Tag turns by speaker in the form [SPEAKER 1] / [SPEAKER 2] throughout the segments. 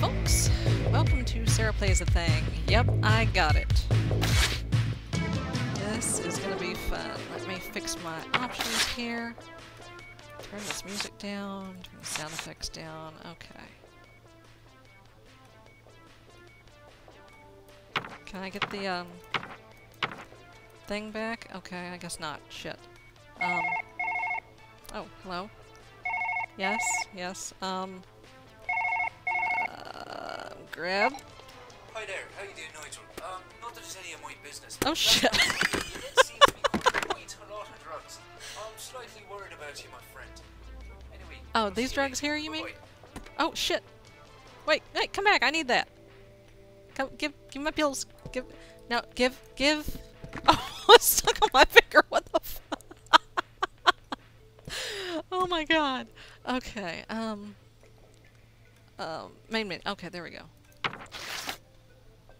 [SPEAKER 1] folks. Welcome to Sarah Plays a Thing. Yep, I got it. This is gonna be fun. Let me fix my options here. Turn this music down, turn the sound effects down. Okay. Can I get the, um, thing back? Okay, I guess not. Shit. Um, oh, hello? Yes, yes, um, grab?
[SPEAKER 2] Hi there, how you doing, Nigel? Um, not that it's any of my business.
[SPEAKER 1] Oh, shit.
[SPEAKER 2] time you didn't seem to be quite a lot of drugs. I'm slightly worried about you, my friend. Anyway.
[SPEAKER 1] Oh, these drugs here, you mean? Oh, shit! Wait, hey, come back, I need that! Come, give, give me my pills. Give, now, give, give. Oh, it's stuck on my finger, what the fuck? oh my god. Okay, um. Um, main menu. Okay, there we go.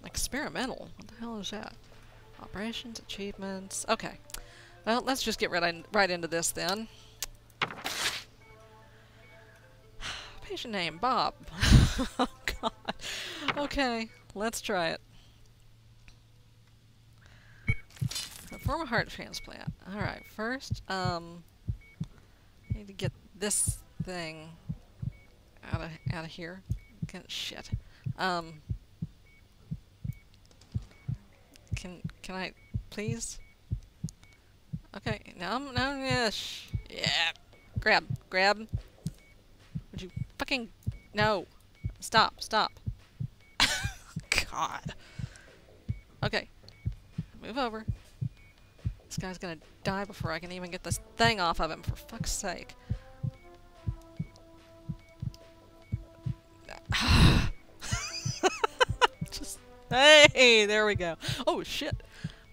[SPEAKER 1] Experimental? What the hell is that? Operations, achievements. Okay. Well, let's just get right, in, right into this then. Patient name, Bob. oh god. Okay, let's try it. Perform a heart transplant. Alright, first, um, I need to get this thing out of out of here. Shit. Um, can can I please? Okay, now I'm now yes. Yeah. Grab, grab. Would you fucking no? Stop, stop. God. Okay. Move over. This guy's gonna die before I can even get this thing off of him, for fuck's sake. Hey, there we go. Oh shit.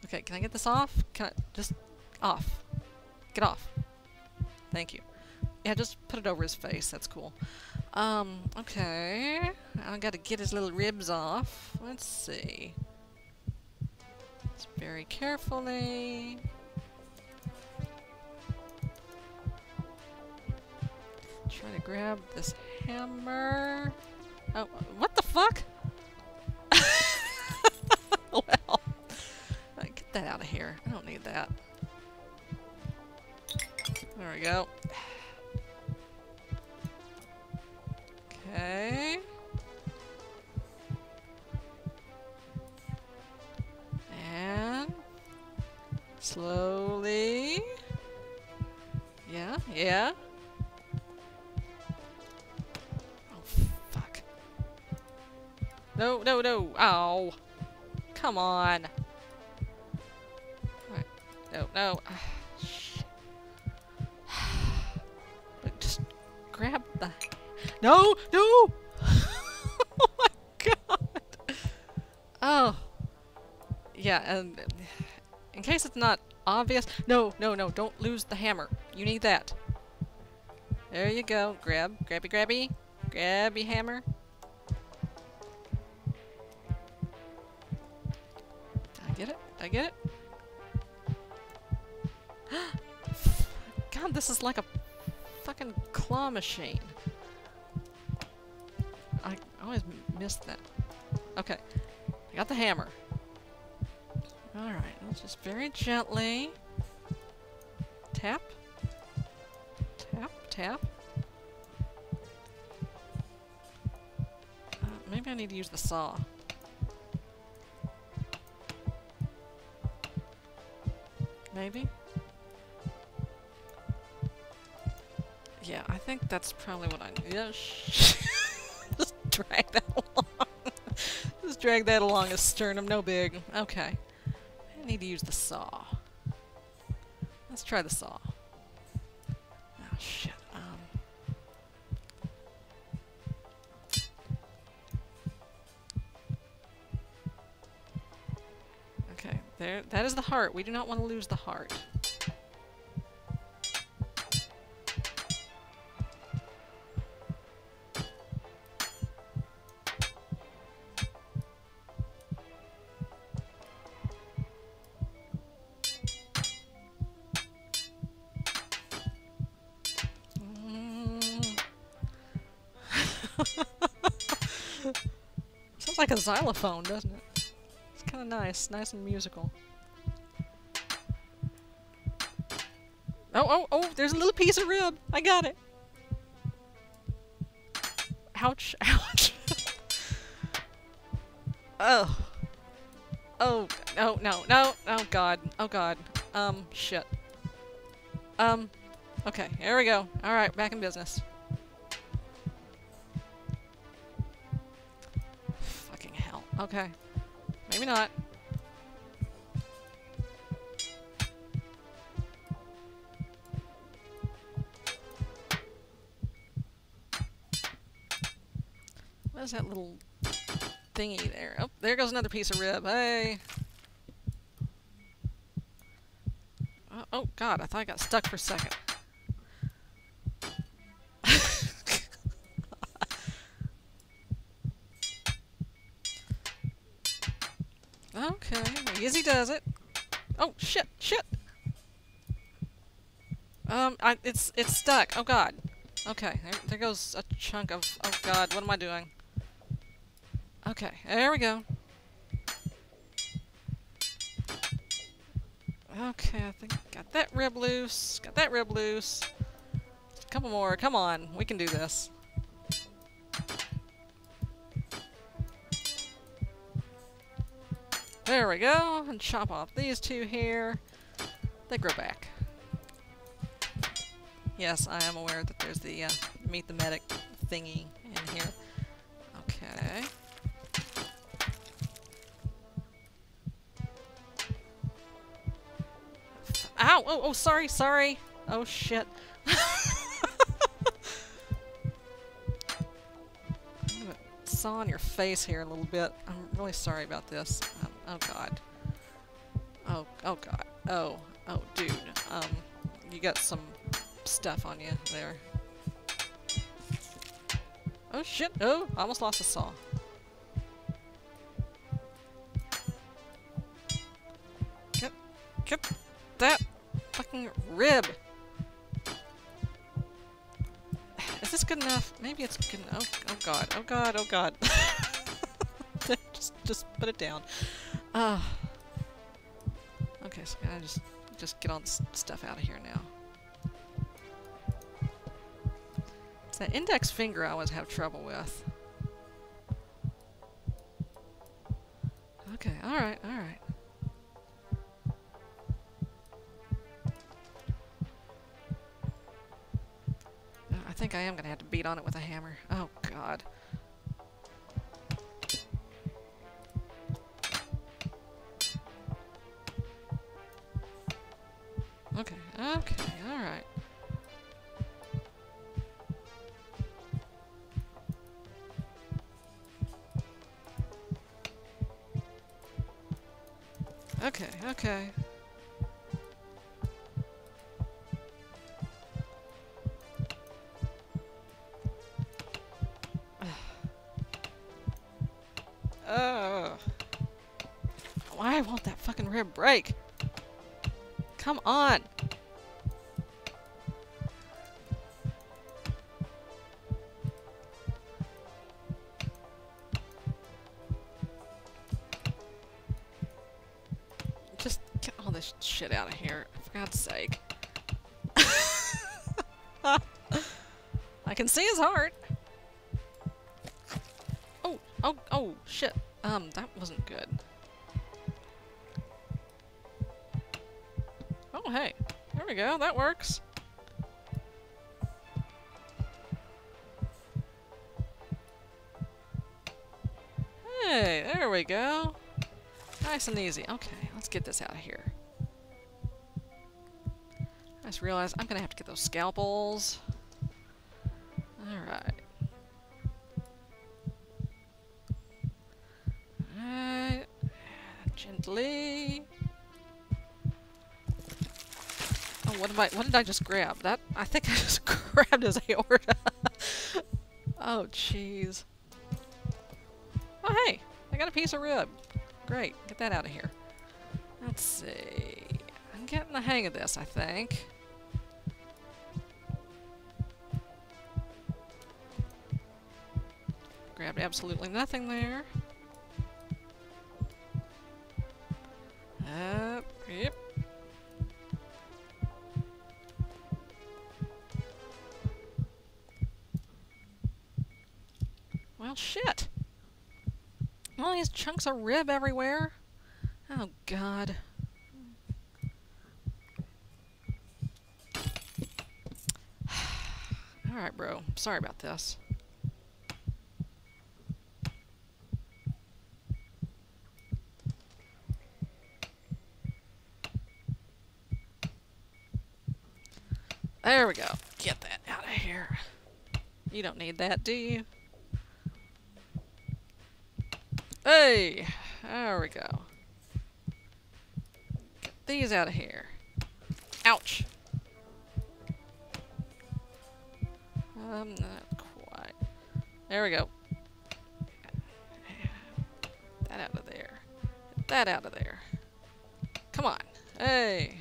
[SPEAKER 1] Okay, can I get this off? Can I just off? Get off. Thank you. Yeah, just put it over his face. That's cool. Um, okay. I gotta get his little ribs off. Let's see. Just very carefully. Try to grab this hammer. Oh, what the fuck? That out of here. I don't need that. There we go. Okay. And slowly. Yeah, yeah. Oh, fuck. No, no, no. Ow. Come on. Oh, no, no. Just grab the... No! No! oh my god! Oh. Yeah, and in case it's not obvious... No, no, no, don't lose the hammer. You need that. There you go. Grab, grabby, grabby. Grabby hammer. I get it? I get it? God, this is like a fucking claw machine. I always miss that. Okay, I got the hammer. Alright, let's just very gently tap, tap, tap. Uh, maybe I need to use the saw. Maybe? Think that's probably what I need. Yeah, Just drag that along. Just drag that along his sternum, no big. Okay. I need to use the saw. Let's try the saw. Oh, shit. Um. Okay, there. That is the heart. We do not want to lose the heart. Xylophone, doesn't it? It's kind of nice, nice and musical. Oh, oh, oh, there's a little piece of rib. I got it. Ouch, ouch. oh. Oh, no, no, no, oh god, oh god. Um, shit. Um, okay, here we go. Alright, back in business. Okay. Maybe not. What is that little thingy there? Oh, there goes another piece of rib. Hey! Oh, oh god, I thought I got stuck for a second. Easy does it. Oh, shit, shit! Um, I, it's, it's stuck. Oh god. Okay, there, there goes a chunk of, oh god, what am I doing? Okay, there we go. Okay, I think got that rib loose. Got that rib loose. Couple more. Come on, we can do this. There we go. And chop off these two here. They grow back. Yes, I am aware that there's the uh, meet the medic thingy in here. Okay. Ow! Oh, oh, sorry, sorry. Oh, shit. saw on your face here a little bit. I'm really sorry about this. Oh, God. Oh, oh, God. Oh, oh, dude. Um, you got some stuff on you there. Oh, shit. Oh, I almost lost a saw. Get, get that fucking rib. Is this good enough? Maybe it's good enough. Oh, oh god, oh god, oh god. just, just put it down. Ah. Okay, so I just, just get all this stuff out of here now. It's that index finger I always have trouble with. Okay, alright, alright. I think I am going to have to beat on it with a hammer. Oh, God. Fucking rib break? Come on! Just get all this shit out of here, for God's sake. I can see his heart. Oh, oh, oh, shit. Um, that wasn't good. Oh, hey. There we go. That works. Hey, there we go. Nice and easy. Okay, let's get this out of here. I just realized I'm gonna have to get those scalpels. Alright. gently. Oh, what did I? What did I just grab? That I think I just grabbed his aorta. oh, jeez. Oh, hey, I got a piece of rib. Great, get that out of here. Let's see. I'm getting the hang of this, I think. Grabbed absolutely nothing there. Shit. All these chunks of rib everywhere. Oh, God. Alright, bro. Sorry about this. There we go. Get that out of here. You don't need that, do you? Hey! There we go. Get these out of here. Ouch! Um, not quite. There we go. That out of there. Get that out of there. Come on. Hey!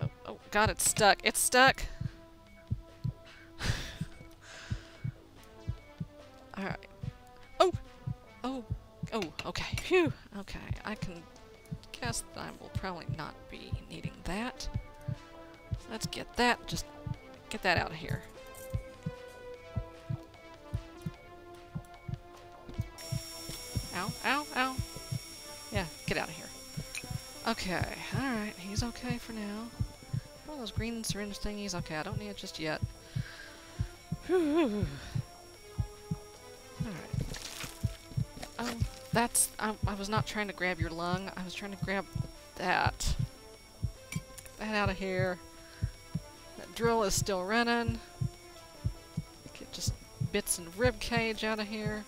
[SPEAKER 1] Oh, oh, God, it's stuck. It's stuck! Phew! Okay, I can guess that I will probably not be needing that. Let's get that. Just get that out of here. Ow, ow, ow. Yeah, get out of here. Okay, alright, he's okay for now. One of those green syringe thingies, okay, I don't need it just yet. Alright. That's... I, I was not trying to grab your lung, I was trying to grab that. That out of here. That drill is still running. Get just bits and rib cage out of here.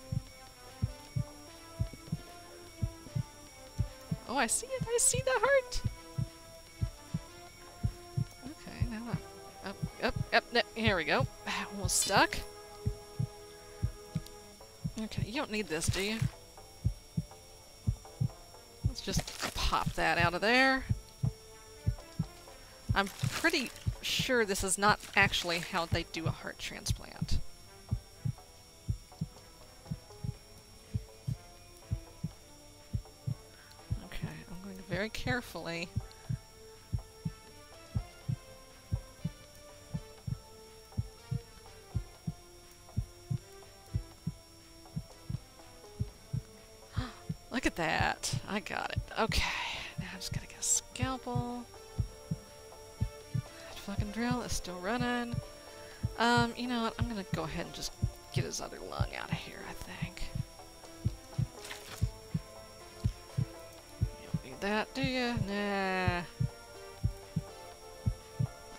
[SPEAKER 1] Oh, I see it. I see the heart. Okay, now up, up, up, up. There, here we go. Almost stuck. Okay, you don't need this, do you? Pop that out of there. I'm pretty sure this is not actually how they do a heart transplant. Okay, I'm going to very carefully at that. I got it. Okay. Now I'm just gonna get a scalpel. That fucking drill is still running. Um, you know what? I'm gonna go ahead and just get his other lung out of here, I think. You don't need that, do you? Nah.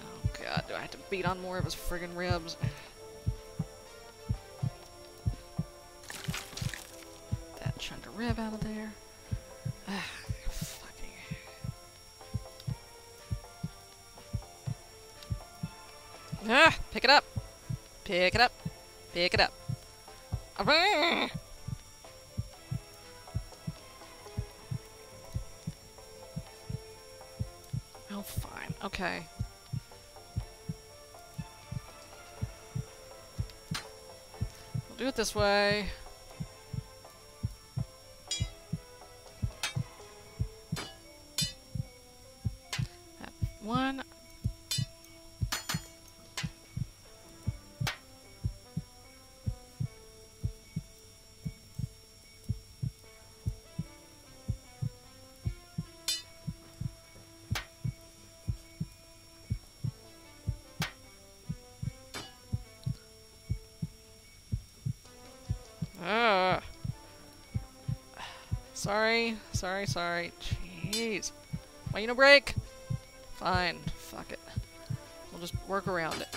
[SPEAKER 1] Oh god, do I have to beat on more of his friggin' ribs? Rib out of there. Ah, fucking. Ah, pick it up. Pick it up. Pick it up. Ah. Oh, fine. Okay. We'll do it this way. One. Ah. Sorry, sorry, sorry. Jeez. Why you no break? Fine. Fuck it. We'll just work around it.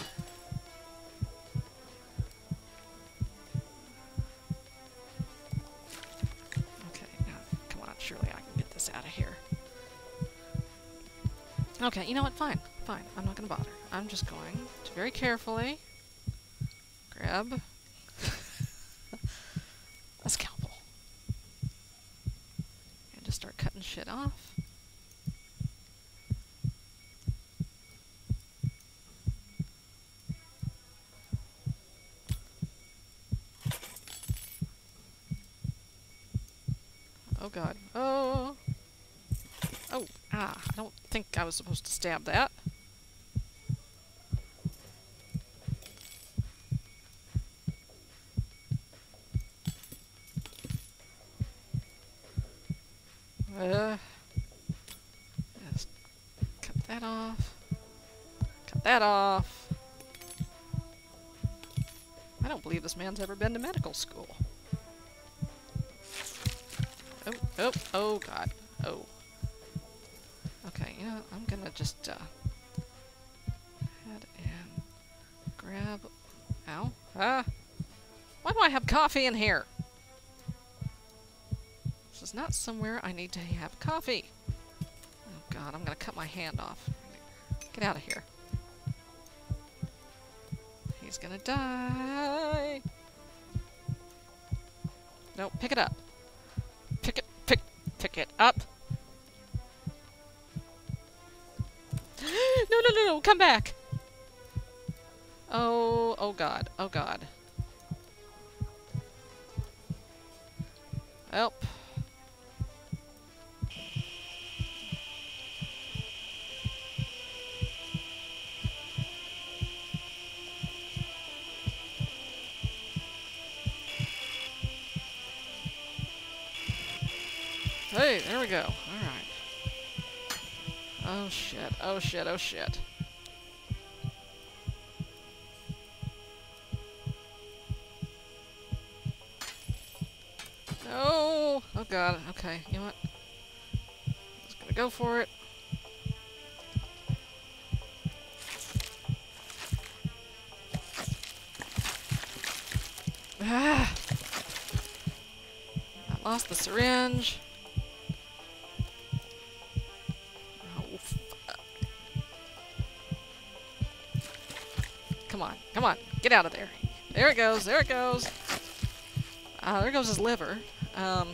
[SPEAKER 1] Okay, now, come on. Surely I can get this out of here. Okay, you know what? Fine. Fine. I'm not gonna bother. I'm just going to very carefully grab a scalpel. And just start cutting shit off. Oh god. Oh! Ah, I don't think I was supposed to stab that. Uh, just cut that off. Cut that off. I don't believe this man's ever been to medical school. Oh, oh, oh god. Oh. Know, I'm gonna just, uh, head and grab... Ow. Ah! Why do I have coffee in here? This is not somewhere I need to have coffee. Oh god, I'm gonna cut my hand off. Get out of here. He's gonna die. No, pick it up. Pick it, pick, pick it up. no, no, no, no, come back. Oh, oh god, oh god. Help. Oh shit, oh shit, oh shit. No! Oh god, okay, you know what? Just gonna go for it. Ah! I lost the syringe. Come on, come on, get out of there. There it goes, there it goes. Ah, there goes his liver. Um,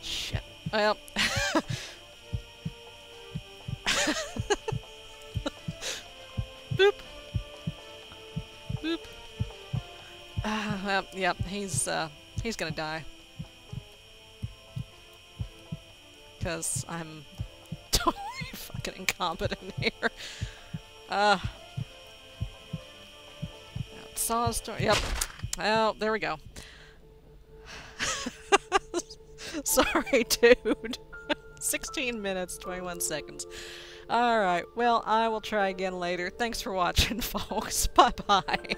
[SPEAKER 1] shit. Well. Boop. Boop. Ah, well, yep, he's, uh, he's gonna die. Because I'm totally fucking incompetent here. Uh, saw story. Yep. Well, there we go. Sorry, dude. 16 minutes, 21 seconds. Alright, well, I will try again later. Thanks for watching, folks. Bye-bye.